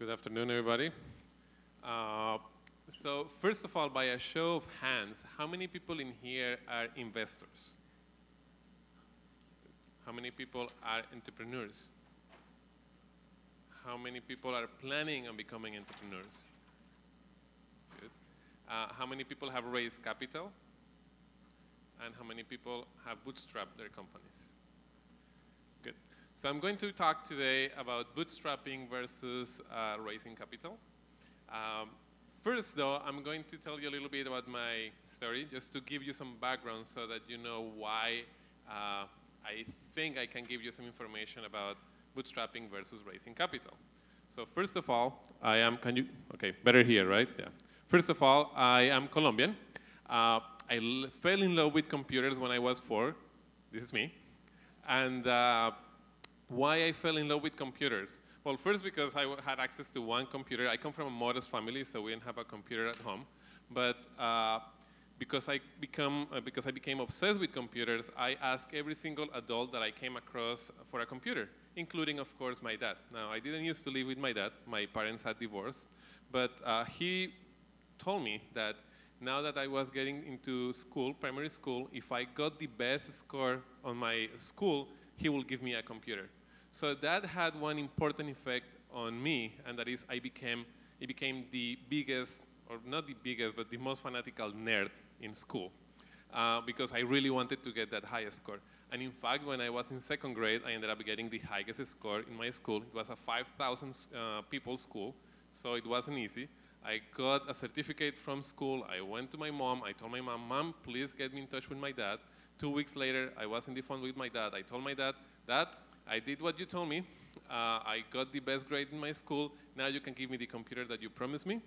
Good afternoon, everybody. Uh, so first of all, by a show of hands, how many people in here are investors? How many people are entrepreneurs? How many people are planning on becoming entrepreneurs? Good. Uh, how many people have raised capital? And how many people have bootstrapped their companies? So I'm going to talk today about bootstrapping versus uh, raising capital. Um, first, though, I'm going to tell you a little bit about my story, just to give you some background so that you know why uh, I think I can give you some information about bootstrapping versus raising capital. So first of all, I am, can you, okay, better here, right? Yeah. First of all, I am Colombian. Uh, I fell in love with computers when I was four. This is me. And uh, why I fell in love with computers? Well, first because I had access to one computer. I come from a modest family, so we didn't have a computer at home. But uh, because I become uh, because I became obsessed with computers, I asked every single adult that I came across for a computer, including, of course, my dad. Now, I didn't used to live with my dad. My parents had divorced, but uh, he told me that now that I was getting into school, primary school, if I got the best score on my school, he will give me a computer. So that had one important effect on me, and that is I became, I became the biggest, or not the biggest, but the most fanatical nerd in school uh, because I really wanted to get that highest score. And in fact, when I was in second grade, I ended up getting the highest score in my school. It was a 5,000 uh, people school, so it wasn't easy. I got a certificate from school. I went to my mom. I told my mom, Mom, please get me in touch with my dad. Two weeks later, I was in the phone with my dad. I told my dad, Dad, I did what you told me. Uh, I got the best grade in my school. Now you can give me the computer that you promised me.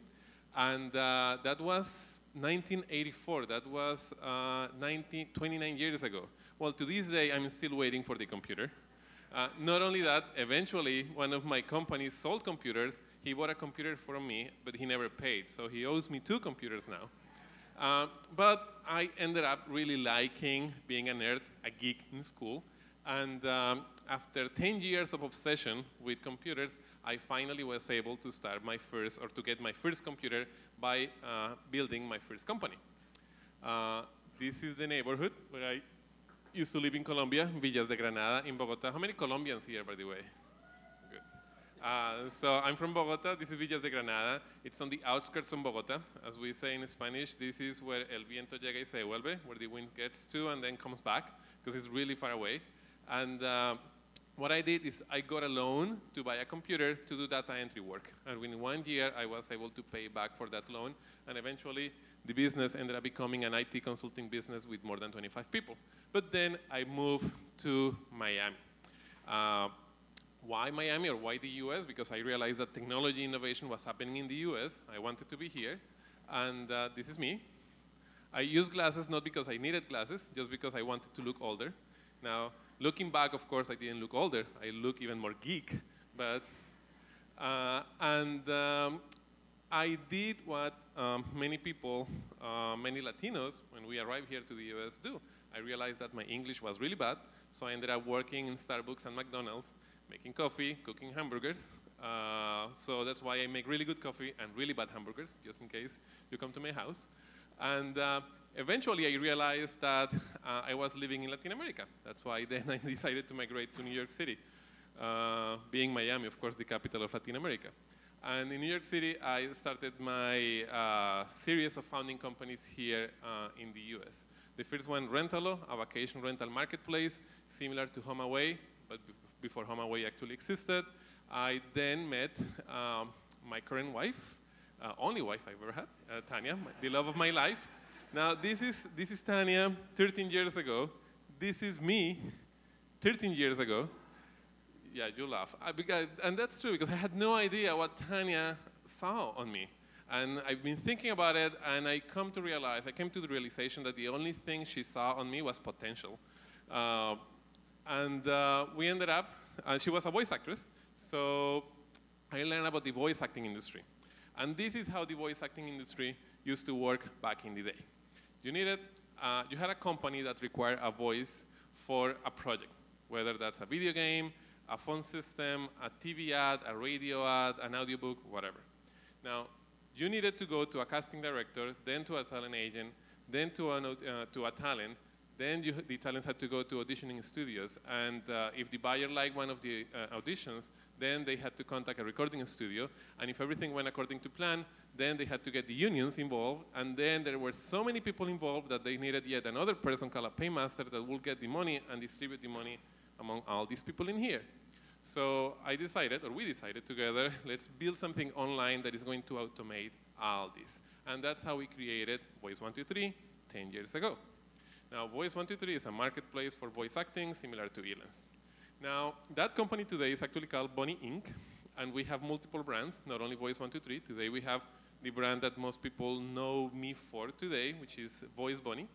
And uh, that was 1984. That was uh, 19, 29 years ago. Well, to this day, I'm still waiting for the computer. Uh, not only that, eventually, one of my companies sold computers. He bought a computer from me, but he never paid. So he owes me two computers now. Uh, but I ended up really liking being a nerd, a geek in school. And um, after 10 years of obsession with computers, I finally was able to start my first, or to get my first computer by uh, building my first company. Uh, this is the neighborhood where I used to live in Colombia, Villas de Granada in Bogota. How many Colombians here, by the way? Good. Uh, so I'm from Bogota. This is Villas de Granada. It's on the outskirts of Bogota. As we say in Spanish, this is where el viento llega y se devuelve, where the wind gets to and then comes back, because it's really far away. And uh, what I did is I got a loan to buy a computer to do data entry work. And within one year, I was able to pay back for that loan. And eventually, the business ended up becoming an IT consulting business with more than 25 people. But then I moved to Miami. Uh, why Miami or why the US? Because I realized that technology innovation was happening in the US. I wanted to be here. And uh, this is me. I use glasses not because I needed glasses, just because I wanted to look older. Now, looking back, of course, I didn't look older. I look even more geek. But, uh, and um, I did what um, many people, uh, many Latinos, when we arrived here to the US do. I realized that my English was really bad, so I ended up working in Starbucks and McDonald's, making coffee, cooking hamburgers. Uh, so that's why I make really good coffee and really bad hamburgers, just in case you come to my house. And uh, eventually I realized that uh, I was living in Latin America. That's why then I decided to migrate to New York City, uh, being Miami, of course, the capital of Latin America. And in New York City, I started my uh, series of founding companies here uh, in the US. The first one, Rentalo, a vacation rental marketplace, similar to HomeAway, but before HomeAway actually existed. I then met um, my current wife, uh, only wife I've ever had, uh, Tanya, the love of my life. Now, this is, this is Tanya 13 years ago. This is me 13 years ago. Yeah, you laugh. I, because, and that's true because I had no idea what Tanya saw on me. And I've been thinking about it, and I come to realize, I came to the realization that the only thing she saw on me was potential. Uh, and uh, we ended up, and she was a voice actress, so I learned about the voice acting industry. And this is how the voice acting industry used to work back in the day. You needed, uh, you had a company that required a voice for a project, whether that's a video game, a phone system, a TV ad, a radio ad, an audiobook, whatever. Now, you needed to go to a casting director, then to a talent agent, then to, an, uh, to a talent, then you, the talents had to go to auditioning studios. And uh, if the buyer liked one of the uh, auditions, then they had to contact a recording studio. And if everything went according to plan, then they had to get the unions involved. And then there were so many people involved that they needed yet another person called a paymaster that would get the money and distribute the money among all these people in here. So I decided, or we decided together, let's build something online that is going to automate all this. And that's how we created Voice123 10 years ago. Now, Voice123 is a marketplace for voice acting similar to Elance. Now, that company today is actually called Bunny Inc., and we have multiple brands, not only Voice123. Today we have the brand that most people know me for today, which is Voice Bunny.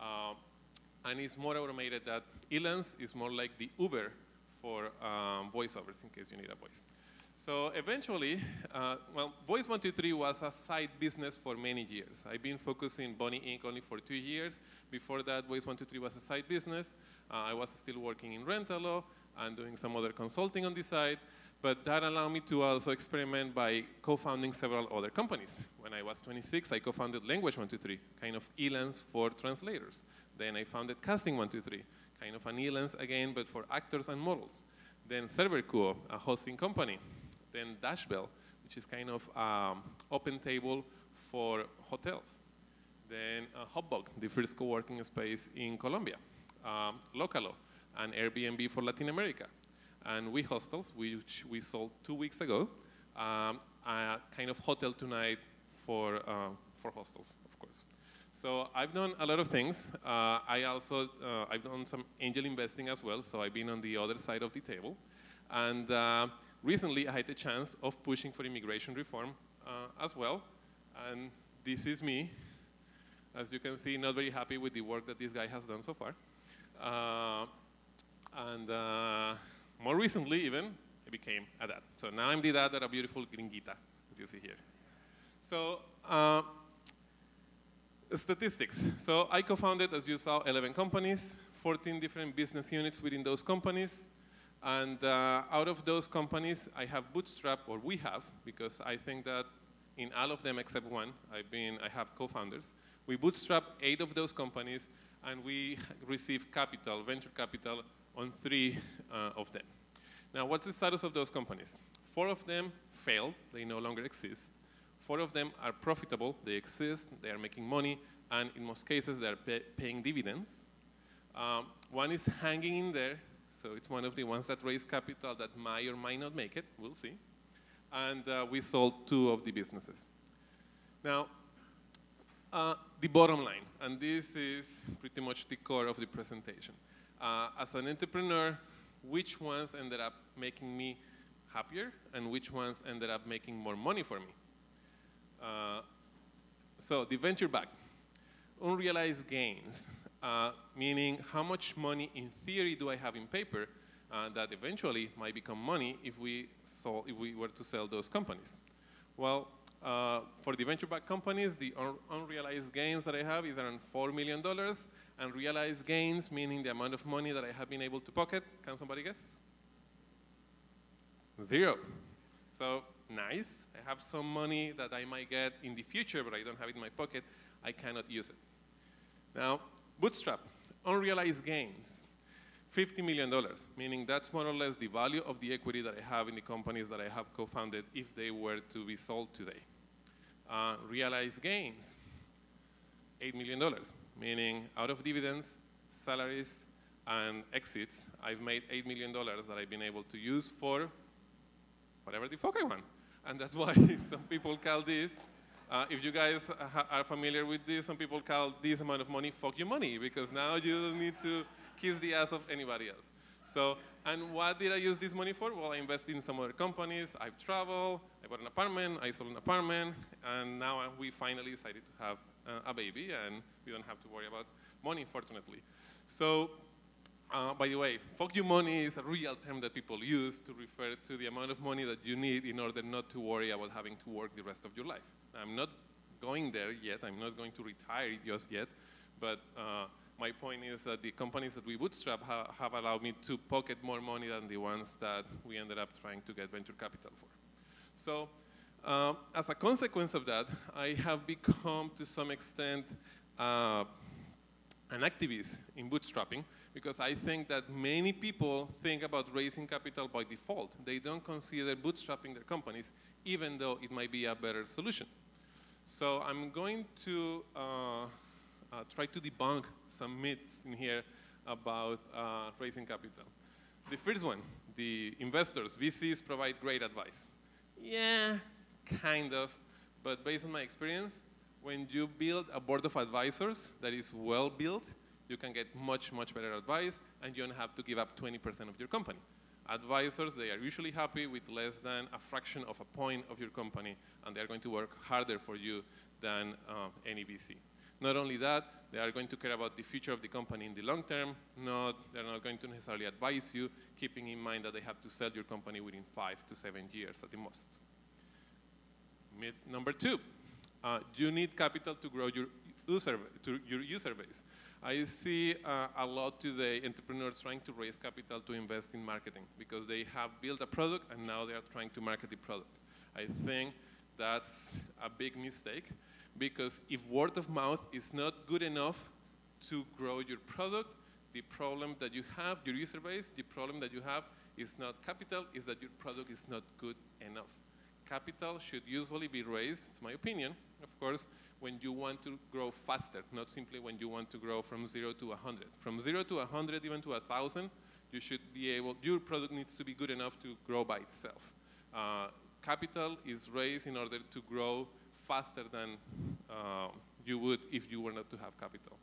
Uh, and it's more automated that Elance is more like the Uber for um, voiceovers in case you need a voice. So eventually, uh, well, Voice123 was a side business for many years. I've been focusing on Bunny Inc. only for two years. Before that, Voice123 was a side business. Uh, I was still working in Rentalo and doing some other consulting on the side. But that allowed me to also experiment by co-founding several other companies. When I was 26, I co-founded Language123, kind of Elance for translators. Then I founded Casting123, kind of an Elance again, but for actors and models. Then ServerQuo, a hosting company then Dashbell, which is kind of um, open table for hotels. Then uh, HubBog, the first co-working space in Colombia. Um, Localo, an Airbnb for Latin America. And We Hostels, which we sold two weeks ago, um, a kind of hotel tonight for, uh, for hostels, of course. So I've done a lot of things. Uh, I also, uh, I've done some angel investing as well, so I've been on the other side of the table. And uh, recently I had the chance of pushing for immigration reform uh, as well. And this is me. As you can see, not very happy with the work that this guy has done so far. Uh, and more recently, even, I became a dad. So now I'm the dad of a beautiful gringuita, as you see here. So uh, statistics. So I co-founded, as you saw, 11 companies, 14 different business units within those companies. And uh, out of those companies, I have bootstrap, or we have, because I think that in all of them except one, I've been, I have co-founders. We bootstrap eight of those companies, and we receive capital, venture capital, on three uh, of them. Now, what's the status of those companies? Four of them failed, they no longer exist. Four of them are profitable, they exist, they are making money, and in most cases, they are pay paying dividends. Um, one is hanging in there, so it's one of the ones that raise capital that might or might not make it. We'll see. And uh, we sold two of the businesses. Now, uh, the bottom line, and this is pretty much the core of the presentation. Uh, as an entrepreneur, which ones ended up making me happier and which ones ended up making more money for me? Uh, so the venture back, unrealized gains uh, meaning how much money in theory do I have in paper uh, that eventually might become money if we, saw, if we were to sell those companies. Well, uh, for the venture-backed companies, the un unrealized gains that I have is around $4 million, and realized gains, meaning the amount of money that I have been able to pocket, can somebody guess? Zero. So, nice. I have some money that I might get in the future, but I don't have it in my pocket. I cannot use it. Now, Bootstrap, unrealized gains, $50 million, meaning that's more or less the value of the equity that I have in the companies that I have co-founded if they were to be sold today. Uh, realized gains, $8 million, meaning out of dividends, salaries, and exits, I've made $8 million that I've been able to use for whatever the fuck I want. And that's why some people call this uh, if you guys are familiar with this, some people call this amount of money fuck you money because now you don't need to kiss the ass of anybody else. So, and what did I use this money for? Well, I invested in some other companies. I've traveled. I bought an apartment. I sold an apartment. And now we finally decided to have uh, a baby, and we don't have to worry about money, fortunately. So, uh, by the way, fuck you money is a real term that people use to refer to the amount of money that you need in order not to worry about having to work the rest of your life. I'm not going there yet. I'm not going to retire just yet. But uh, my point is that the companies that we bootstrap ha have allowed me to pocket more money than the ones that we ended up trying to get venture capital for. So uh, as a consequence of that, I have become to some extent uh, an activist in bootstrapping because I think that many people think about raising capital by default. They don't consider bootstrapping their companies, even though it might be a better solution. So I'm going to uh, uh, try to debunk some myths in here about uh, raising capital. The first one, the investors, VCs provide great advice. Yeah, kind of, but based on my experience, when you build a board of advisors that is well built, you can get much, much better advice, and you don't have to give up 20% of your company. Advisors, they are usually happy with less than a fraction of a point of your company, and they are going to work harder for you than uh, any VC. Not only that, they are going to care about the future of the company in the long term. Not, they're not going to necessarily advise you, keeping in mind that they have to sell your company within five to seven years at the most. Myth number two, uh, you need capital to grow your user, to your user base. I see uh, a lot today entrepreneurs trying to raise capital to invest in marketing because they have built a product and now they are trying to market the product. I think that's a big mistake because if word of mouth is not good enough to grow your product, the problem that you have, your user base, the problem that you have is not capital, is that your product is not good enough. Capital should usually be raised, it's my opinion, of course, when you want to grow faster, not simply when you want to grow from zero to 100. From zero to 100, even to 1,000, you should be able, your product needs to be good enough to grow by itself. Uh, capital is raised in order to grow faster than uh, you would if you were not to have capital.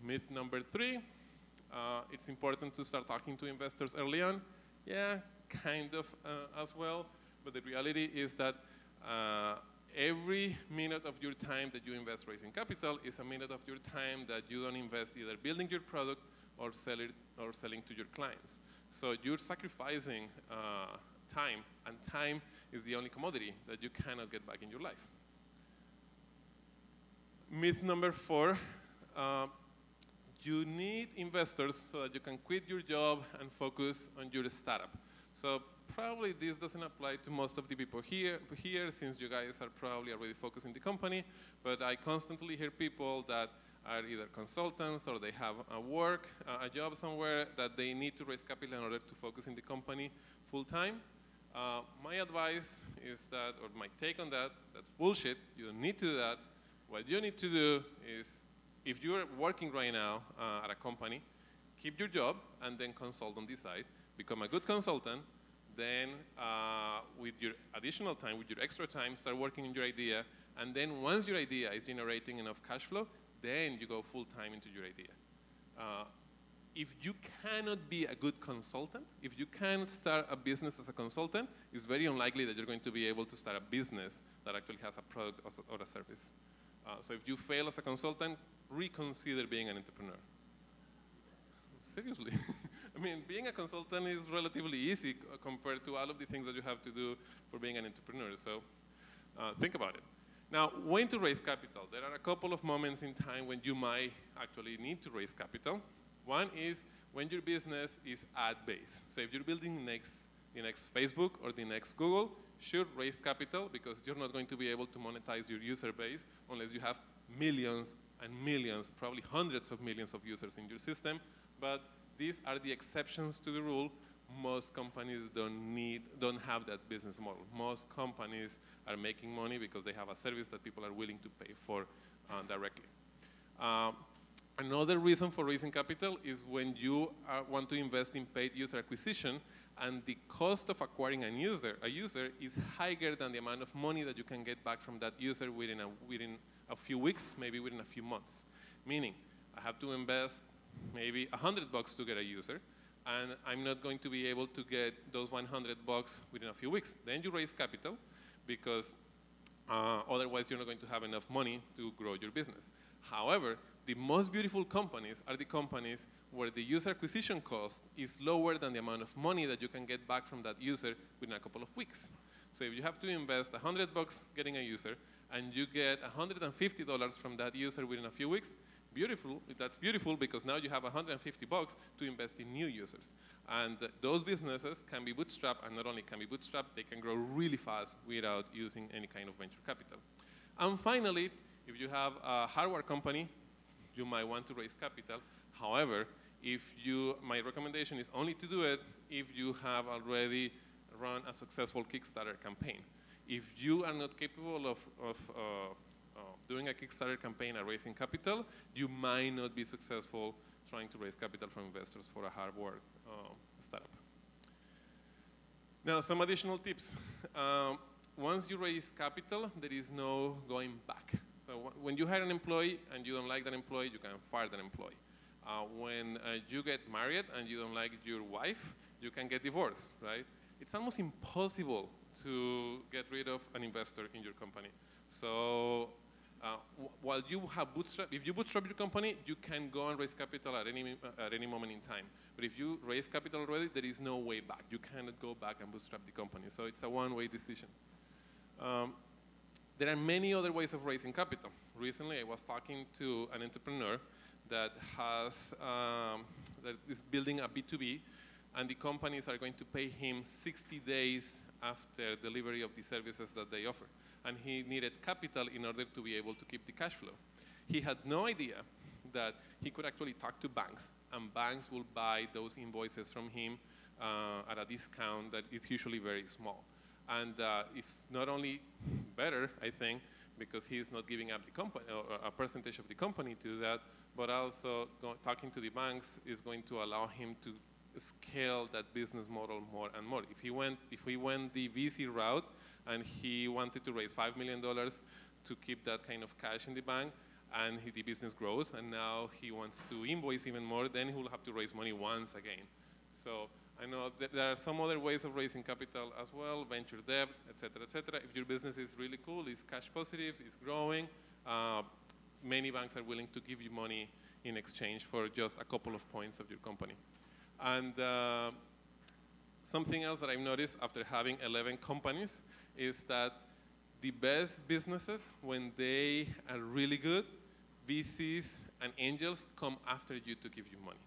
Myth number three, uh, it's important to start talking to investors early on. Yeah, kind of uh, as well, but the reality is that uh, every minute of your time that you invest raising capital is a minute of your time that you don't invest either building your product or, sell it, or selling to your clients. So you're sacrificing uh, time, and time is the only commodity that you cannot get back in your life. Myth number four, uh, you need investors so that you can quit your job and focus on your startup. So probably this doesn't apply to most of the people here, here since you guys are probably already focused in the company, but I constantly hear people that are either consultants or they have a work, a job somewhere that they need to raise capital in order to focus in the company full time. Uh, my advice is that, or my take on that, that's bullshit. You don't need to do that. What you need to do is, if you're working right now uh, at a company, keep your job and then consult on the side. Become a good consultant, then uh, with your additional time, with your extra time, start working on your idea. And then once your idea is generating enough cash flow, then you go full time into your idea. Uh, if you cannot be a good consultant, if you can't start a business as a consultant, it's very unlikely that you're going to be able to start a business that actually has a product or a service. Uh, so if you fail as a consultant, reconsider being an entrepreneur. Seriously. I mean, being a consultant is relatively easy compared to all of the things that you have to do for being an entrepreneur. So uh, think about it. Now, when to raise capital? There are a couple of moments in time when you might actually need to raise capital. One is when your business is ad-based. So if you're building the next, the next Facebook or the next Google, should raise capital because you're not going to be able to monetize your user base unless you have millions and millions, probably hundreds of millions of users in your system. But these are the exceptions to the rule. Most companies don't need, don't have that business model. Most companies are making money because they have a service that people are willing to pay for uh, directly. Um, another reason for raising capital is when you are, want to invest in paid user acquisition and the cost of acquiring a user, a user is higher than the amount of money that you can get back from that user within a, within a few weeks, maybe within a few months. Meaning, I have to invest maybe 100 bucks to get a user, and I'm not going to be able to get those 100 bucks within a few weeks. Then you raise capital because uh, otherwise you're not going to have enough money to grow your business. However, the most beautiful companies are the companies where the user acquisition cost is lower than the amount of money that you can get back from that user within a couple of weeks. So if you have to invest 100 bucks getting a user and you get $150 from that user within a few weeks, Beautiful, that's beautiful because now you have 150 bucks to invest in new users. And those businesses can be bootstrapped, and not only can be bootstrapped, they can grow really fast without using any kind of venture capital. And finally, if you have a hardware company, you might want to raise capital. However, if you, my recommendation is only to do it if you have already run a successful Kickstarter campaign. If you are not capable of, of uh, uh, doing a Kickstarter campaign and raising capital, you might not be successful trying to raise capital from investors for a hardware uh, startup. Now, some additional tips. Um, once you raise capital, there is no going back. So when you hire an employee and you don't like that employee, you can fire that employee. Uh, when uh, you get married and you don't like your wife, you can get divorced, right? It's almost impossible to get rid of an investor in your company. So uh, while you have bootstrap, if you bootstrap your company, you can go and raise capital at any, at any moment in time. But if you raise capital already, there is no way back. You cannot go back and bootstrap the company. So it's a one-way decision. Um, there are many other ways of raising capital. Recently, I was talking to an entrepreneur that has um, that is building a B2B, and the companies are going to pay him 60 days after delivery of the services that they offer. And he needed capital in order to be able to keep the cash flow. He had no idea that he could actually talk to banks, and banks will buy those invoices from him uh, at a discount that is usually very small. And uh, it's not only better, I think, because he's not giving up the company or a percentage of the company to that, but also talking to the banks is going to allow him to scale that business model more and more. If he went, if we went the VC route and he wanted to raise five million dollars to keep that kind of cash in the bank, and he, the business grows, and now he wants to invoice even more, then he will have to raise money once again. So I know that there are some other ways of raising capital as well, venture debt, et cetera, et cetera. If your business is really cool, is cash positive, is growing, uh, many banks are willing to give you money in exchange for just a couple of points of your company. And uh, something else that I've noticed after having 11 companies is that the best businesses, when they are really good, VCs and angels come after you to give you money.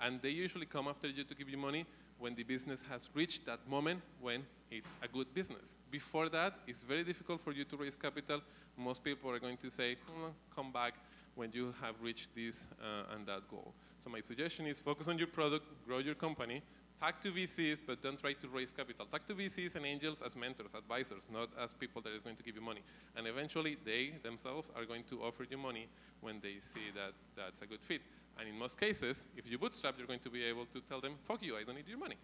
And they usually come after you to give you money when the business has reached that moment when it's a good business. Before that, it's very difficult for you to raise capital. Most people are going to say, oh, come back when you have reached this uh, and that goal. So my suggestion is focus on your product, grow your company, talk to VCs, but don't try to raise capital. Talk to VCs and angels as mentors, advisors, not as people that is going to give you money. And eventually, they themselves are going to offer you money when they see that that's a good fit. And in most cases, if you bootstrap, you're going to be able to tell them, fuck you, I don't need your money.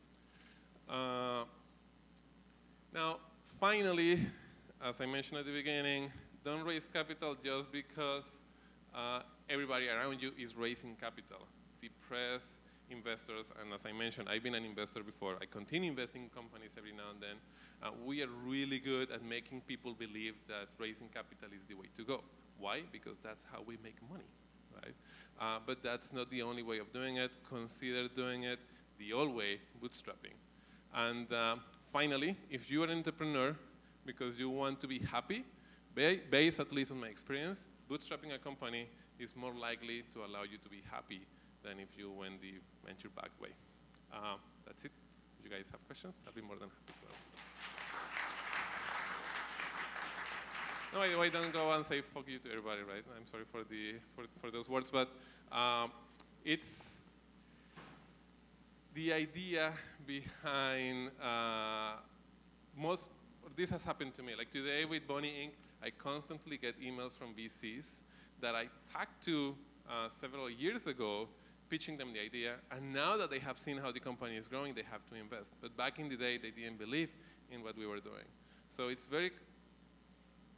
Uh, now, finally, as I mentioned at the beginning, don't raise capital just because uh, everybody around you is raising capital. The press, investors, and as I mentioned, I've been an investor before. I continue investing in companies every now and then. Uh, we are really good at making people believe that raising capital is the way to go. Why? Because that's how we make money, right? Uh, but that's not the only way of doing it. Consider doing it the old way, bootstrapping. And uh, finally, if you're an entrepreneur because you want to be happy, based at least on my experience, bootstrapping a company is more likely to allow you to be happy than if you went the venture back way. Uh, that's it. If you guys have questions, I'll be more than happy to answer. No, I, I don't go and say fuck you to everybody, right? I'm sorry for the for, for those words, but um, it's the idea behind uh, most. This has happened to me. Like today with Bunny Inc., I constantly get emails from VCs that I talked to uh, several years ago, pitching them the idea, and now that they have seen how the company is growing, they have to invest. But back in the day, they didn't believe in what we were doing. So it's very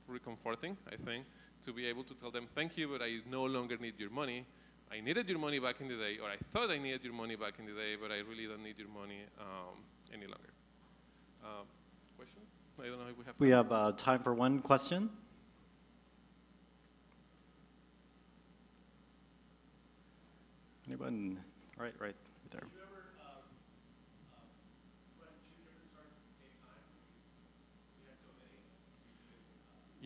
reconforting, I think, to be able to tell them, thank you, but I no longer need your money. I needed your money back in the day, or I thought I needed your money back in the day, but I really don't need your money um, any longer. Uh, question? I don't know if we have. We have uh, time for one question. Anyone? Right, right there.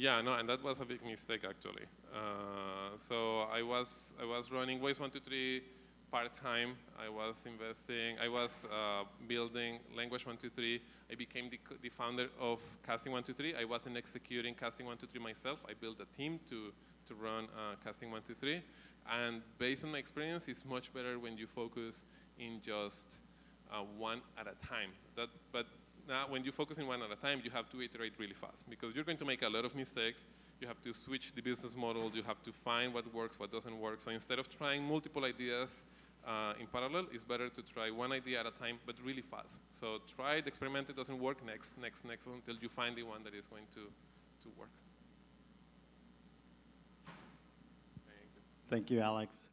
Yeah, no, and that was a big mistake actually. Uh, so I was I was running Voice One Two Three part time. I was investing. I was uh, building Language One Two Three. I became the, the founder of Casting One Two Three. I wasn't executing Casting One Two Three myself. I built a team to to run uh, Casting One Two Three. And based on my experience, it's much better when you focus in just uh, one at a time. That, but now, when you focus in one at a time, you have to iterate really fast because you're going to make a lot of mistakes. You have to switch the business model. You have to find what works, what doesn't work. So instead of trying multiple ideas uh, in parallel, it's better to try one idea at a time, but really fast. So try it, experiment it, doesn't work, next, next, next, until you find the one that is going to, to work. Thank you, Alex.